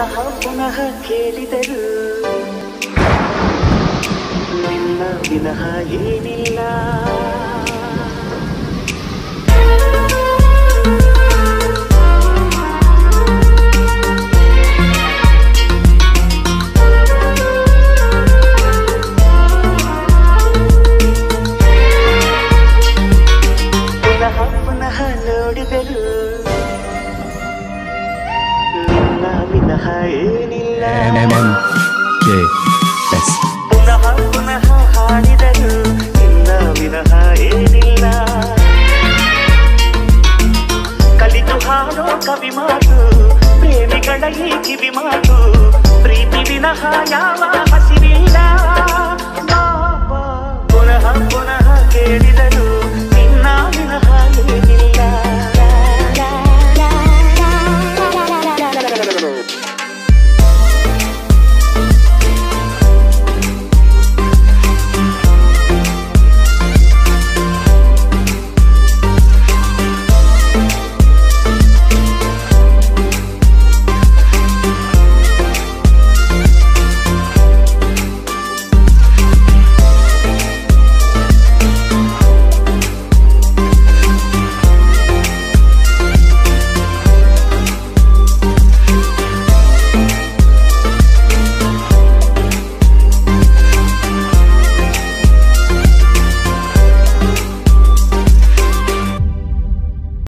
ಪುನಃ ಪುನಃ ಕೇಳಿದರು ನಿನ್ನ ವಿನಃ ಏನಿಲ್ಲ. ಪುನಃ ಪುನಃ ಹಾಡಿದರು ಇಲ್ಲ ವಿನಃ ಏನಿಲ್ಲ ಕಲಿತು ಹಾಡೋ ಕವಿ ಮಾತು ಪ್ರೇಮಿಗಳ ಈ ಕಿವಿ ಮಾತು ಪ್ರೀತಿ ವಿನಃ ಯಾವ